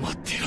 待ってろ。